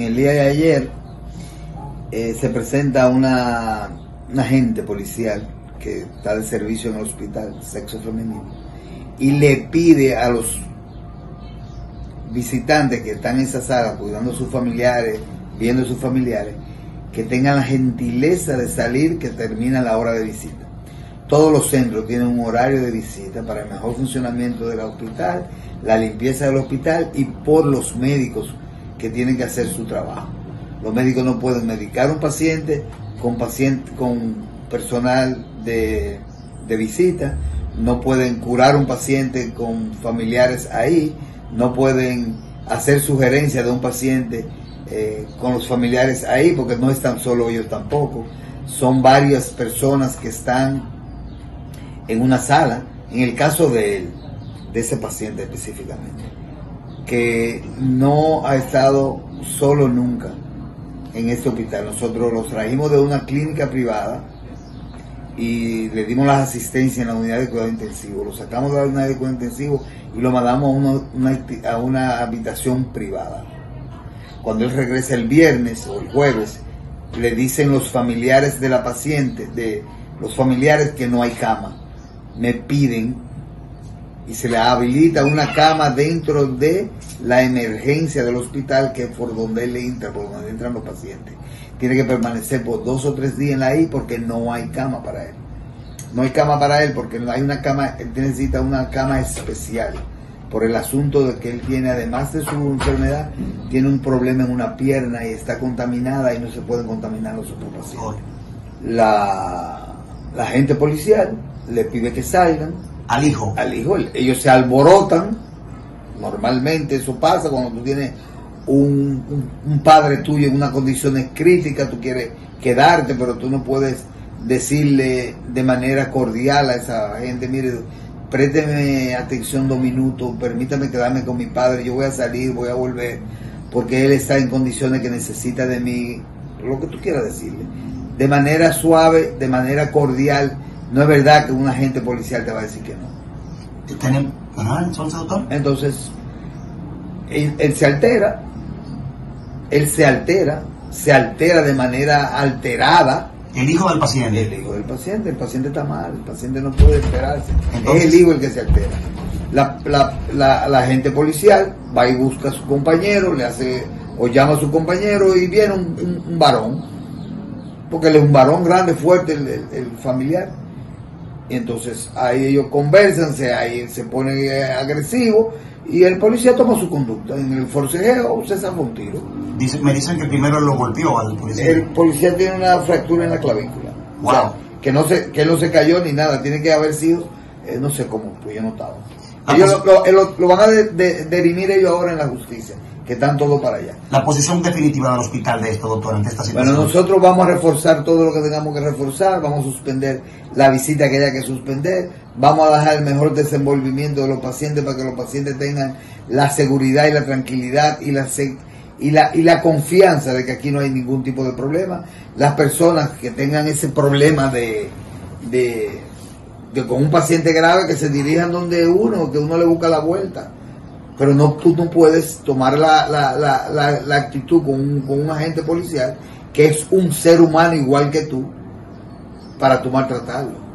en el día de ayer eh, se presenta una, una agente policial que está de servicio en el hospital, sexo femenino, y le pide a los visitantes que están en esa sala cuidando a sus familiares, viendo a sus familiares, que tengan la gentileza de salir que termina la hora de visita. Todos los centros tienen un horario de visita para el mejor funcionamiento del hospital, la limpieza del hospital y por los médicos que tienen que hacer su trabajo. Los médicos no pueden medicar a un paciente con, paciente, con personal de, de visita, no pueden curar a un paciente con familiares ahí, no pueden hacer sugerencias de un paciente eh, con los familiares ahí, porque no están solo ellos tampoco. Son varias personas que están en una sala, en el caso de él, de ese paciente específicamente, que no ha estado solo nunca en este hospital. Nosotros los trajimos de una clínica privada y le dimos las asistencias en la unidad de cuidado intensivo. Lo sacamos de la unidad de cuidado intensivo y lo mandamos a una, a una habitación privada. Cuando él regresa el viernes o el jueves, le dicen los familiares de la paciente, de los familiares que no hay cama. Me piden y se le habilita una cama dentro de la emergencia del hospital que es por donde él entra, por donde entran los pacientes. Tiene que permanecer por dos o tres días ahí porque no hay cama para él. No hay cama para él porque no hay una cama, él necesita una cama especial por el asunto de que él tiene, además de su enfermedad, tiene un problema en una pierna y está contaminada y no se pueden contaminar los otros pacientes. La, la gente policial le pide que salgan, al hijo. Al hijo. Ellos se alborotan. Normalmente eso pasa cuando tú tienes un, padre tuyo en una condición crítica, tú quieres quedarte, pero tú no puedes decirle de manera cordial a esa gente, mire, présteme atención dos minutos, permítame quedarme con mi padre, yo voy a salir, voy a volver, porque él está en condiciones que necesita de mí, lo que tú quieras decirle, de manera suave, de manera cordial, no es verdad que un agente policial te va a decir que no. entonces, doctor. Entonces, él, se altera, él se altera, se altera de manera alterada. El hijo del paciente. El hijo del paciente, el paciente está mal, el paciente no puede esperarse. es el hijo el que se altera. La, la, la, la agente policial va y busca a su compañero, le hace o llama a su compañero y viene un, varón, porque él es un varón grande, fuerte, el familiar y entonces ahí ellos conversan, se, ahí se pone eh, agresivo y el policía toma su conducta. En el forcejeo se zafa un tiro. Dice, me dicen que primero lo golpeó al policía. El policía tiene una fractura en la clavícula. Wow. que no se, que no se cayó ni nada, tiene que haber sido, eh, no sé cómo, pues yo no estaba. Ah, ellos pues lo, lo, van a derimir ellos ahora en la justicia que están todo para allá. La posición definitiva del hospital de esto, doctor, ante esta situación. Bueno, nosotros vamos a reforzar todo lo que tengamos que reforzar, vamos a suspender la visita que haya que suspender, vamos a dejar el mejor desenvolvimiento de los pacientes para que los pacientes tengan la seguridad y la tranquilidad y la y la, y la confianza de que aquí no hay ningún tipo de problema. Las personas que tengan ese problema de, de, de con un paciente grave que se dirijan donde uno, que uno le busca la vuelta pero no, tú no puedes tomar la, la, la, la actitud con un, con un, agente policial que es un ser humano igual que tú para tú maltratarlo.